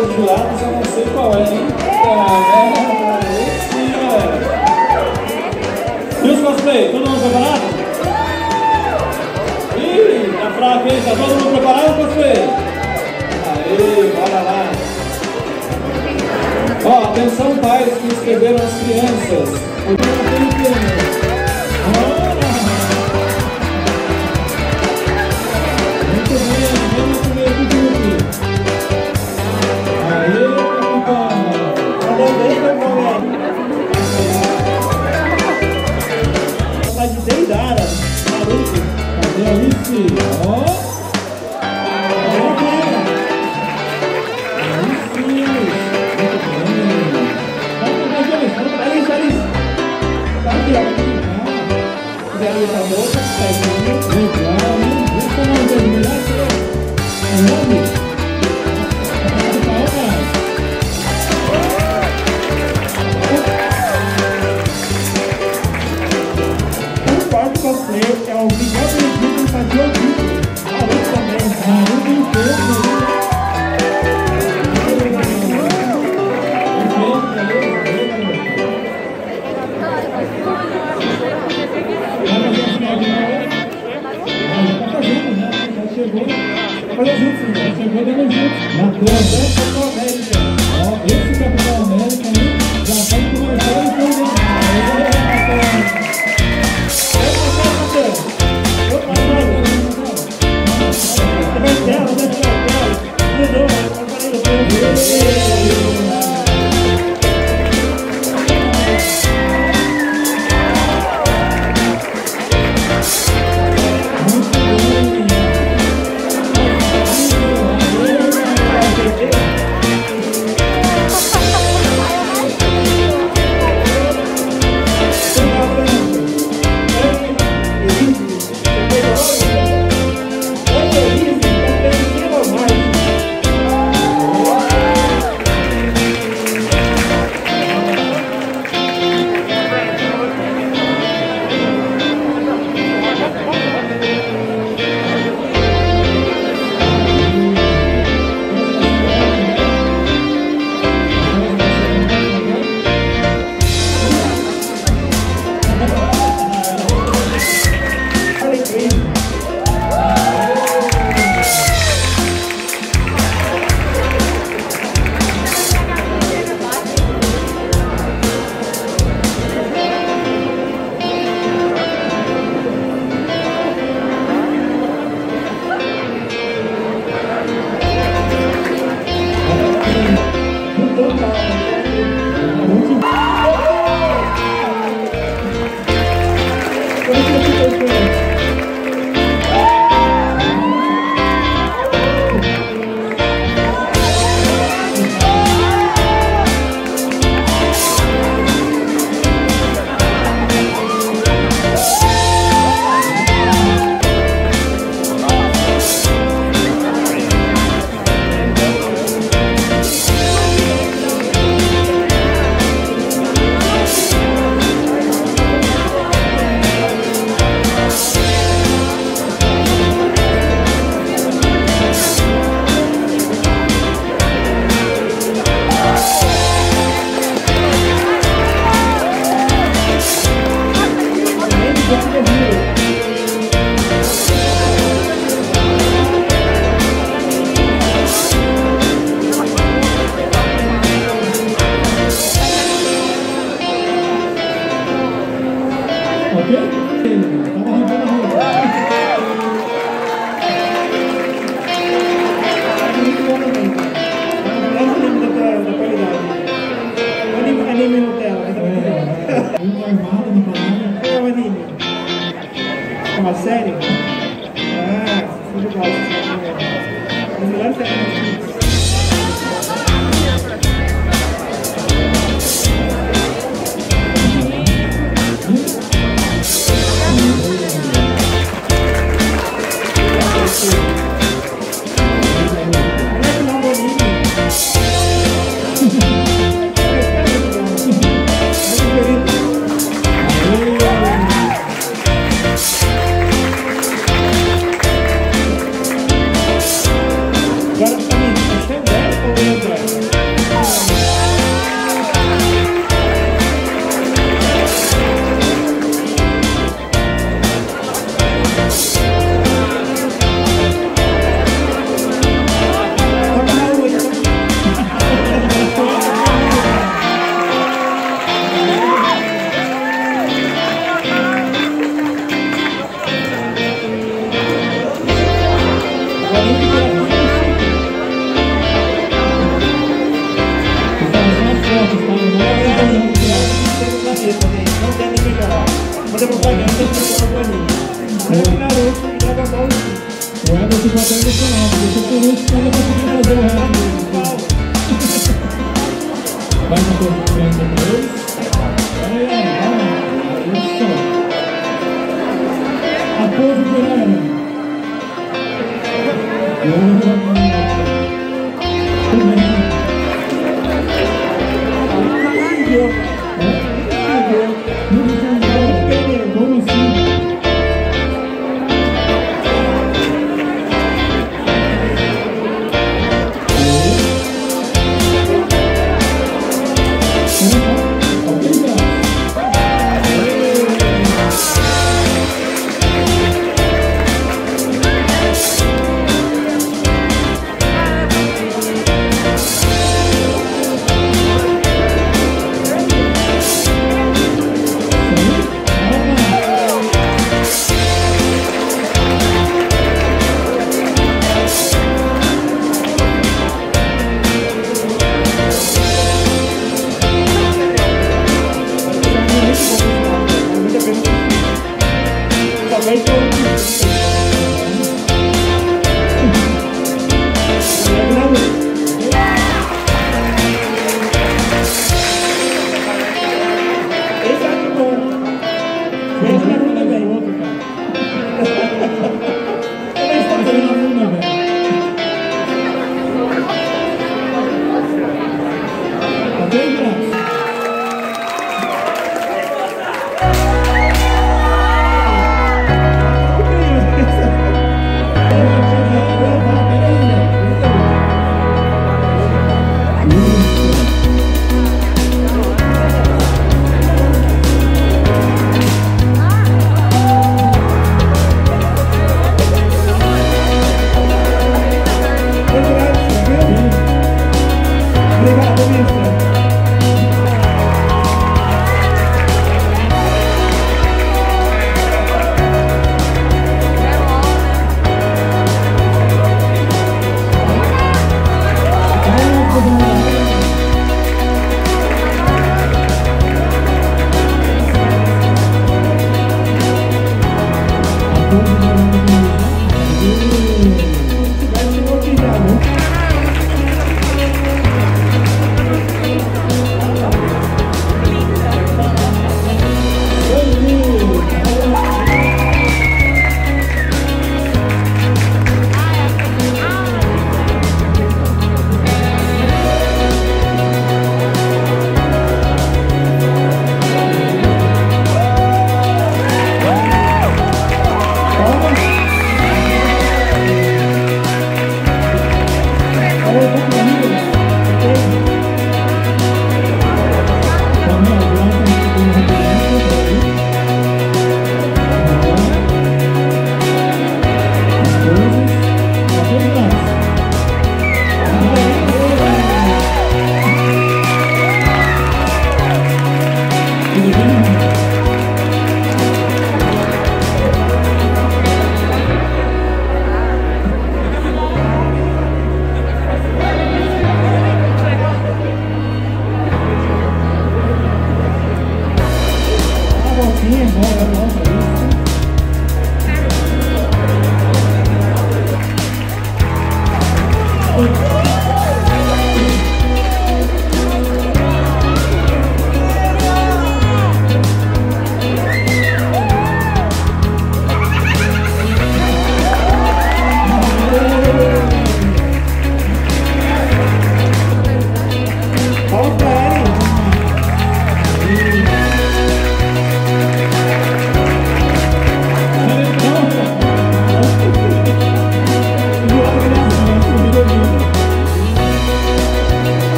dos jurados, eu não sei qual é, hein? É, sim, galera. E os cosplay, todo mundo preparado? Ih, tá fraco, hein? Tá todo mundo preparado, cosplay? Aê, bora lá. Ó, atenção pais que inscreveram as crianças. O tema tem você é obrigado a equipe a fazer o vídeo. Raul também, Raul chegou. Olha junto, chegou, chegou, chegou junto. Matou até o Capitão América. Ó, esse Capitão América. You. Fazer propaganda pra companhia. Dragon Naruto e Dragon Ball Z. O Everton foi até emocionado, deixou por último, mas eu consegui fazer o resto. Vai no corpo frente depois. Olha aí, vai. Isso. A pose do Talvez eu Dragon Ooh.